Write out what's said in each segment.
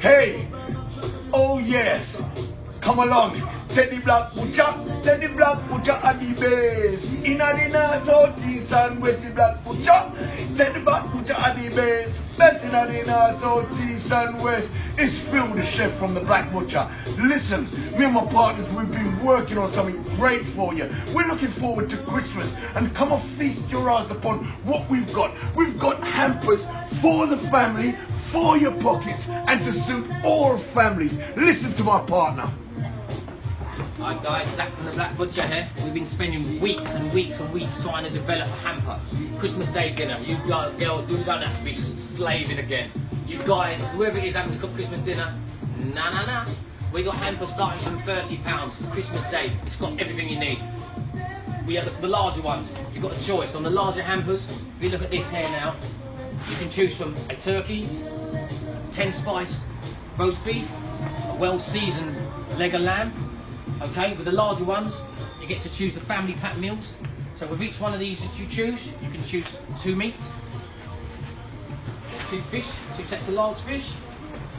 Hey, oh yes, come along. Say the black butcher, say the black butcher at the base. In the north, south, and west, the black butcher. Say the black butcher at the base. Best in the north, south, and west. It's Phil the chef from the Black Butcher. Listen, me and my partners, we've been working on something great for you. We're looking forward to Christmas and come and feast your eyes upon what we've got. We've got hampers for the family, for your pockets, and to suit all families. Listen to my partner. Hi guys, Zach from the Black Butcher here. We've been spending weeks and weeks and weeks trying to develop a hamper. Christmas Day dinner. You guys, girls, you don't have to be slaving again. You guys, whoever it is having to cook Christmas dinner, nah nah nah. We got hampers starting from £30 for Christmas Day. It's got everything you need. We have the, the larger ones. You've got a choice. On the larger hampers, if you look at this here now, you can choose from a turkey, 10 spice roast beef, a well seasoned leg of lamb. Okay, with the larger ones, you get to choose the family pack meals. So with each one of these that you choose, you can choose two meats, two fish, two sets of large fish,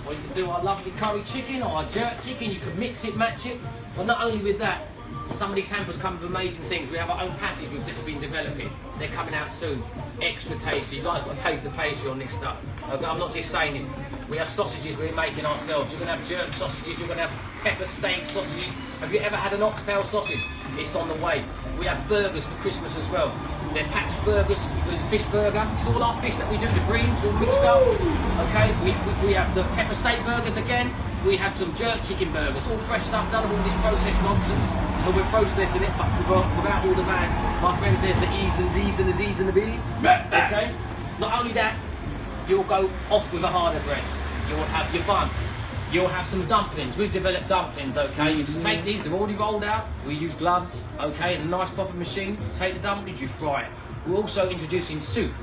or you can do our lovely curry chicken or our jerk chicken. You can mix it, match it. But not only with that, some of these samples come with amazing things. We have our own patties we've just been developing. They're coming out soon. Extra tasty. You guys got to taste the pastry on this stuff. I'm not just saying this. We have sausages we're making ourselves. You're going to have jerk sausages. You're going to have pepper steak sausages. Have you ever had an oxtail sausage? It's on the way. We have burgers for Christmas as well. They're packed burgers, the fish burger. It's all our fish that we do, the greens all mixed up. Okay, we, we, we have the pepper steak burgers again. We have some jerk chicken burgers, all fresh stuff, none of all this processed nonsense. So we're processing it, but without, all the bads. My friend says the E's and Z's and the Z's and the B's. Okay? Not only that, you'll go off with a hard dough bread. You'll have your bun. You'll have some dumplings. We've developed dumplings, okay? You just take these, they're already rolled out. We use gloves, okay, and a nice proper machine. Take the dumplings, you fry it. We're also introducing soup.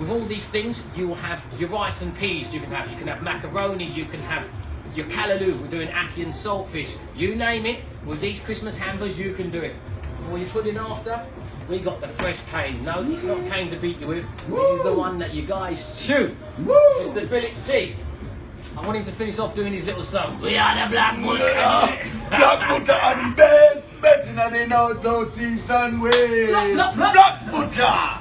With all these things, you will have your rice and peas you can have. You can have macaroni, you can have your callaloo. We're doing ackee and saltfish. You name it, with these Christmas hampers, you can do it. What you put in after? We got the fresh cane. No, it's not cane to beat you with. This is the one that you guys chew. It's the Billy T. I want him to finish off doing his little song. We are the Black Butcher. Black Butcher are the best, best in the oh, east and west. Black, Butcher.